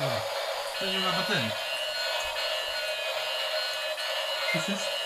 No, to nie ma baterii. Słyszysz?